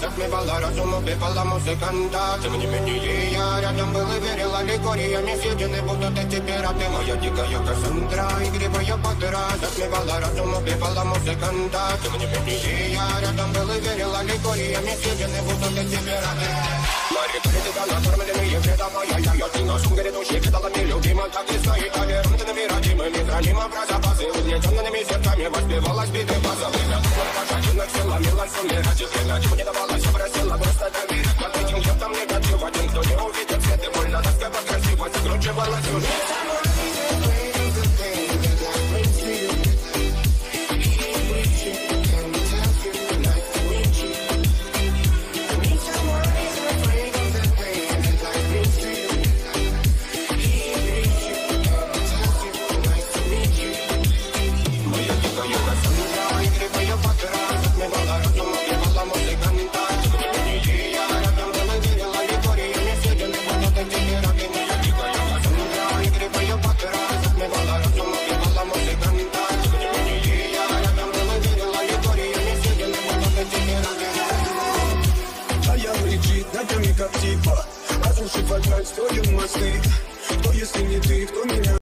Затмевала разум, убивала музыканта Тем не менее я рядом был и верила Лигориями съедены будут эти пираты Моя дикая Кассандра, игривая подра Затмевала разум, убивала музыканта Тем не менее я рядом был и верила Лигориями съедены будут эти пираты Мари критика, накормленные предавая Я ее носом грядущий кидалами любима Так и стоит толерантными родимыми Храним образа базы Угнетенными сердцами воспевалась биты базовых Пошатенных силами лансумера Теперь ничего не давалось, я просила просто доверить кричит над нами как типа Разрушит вокзаль, строим мосты. Кто если не ты, кто меня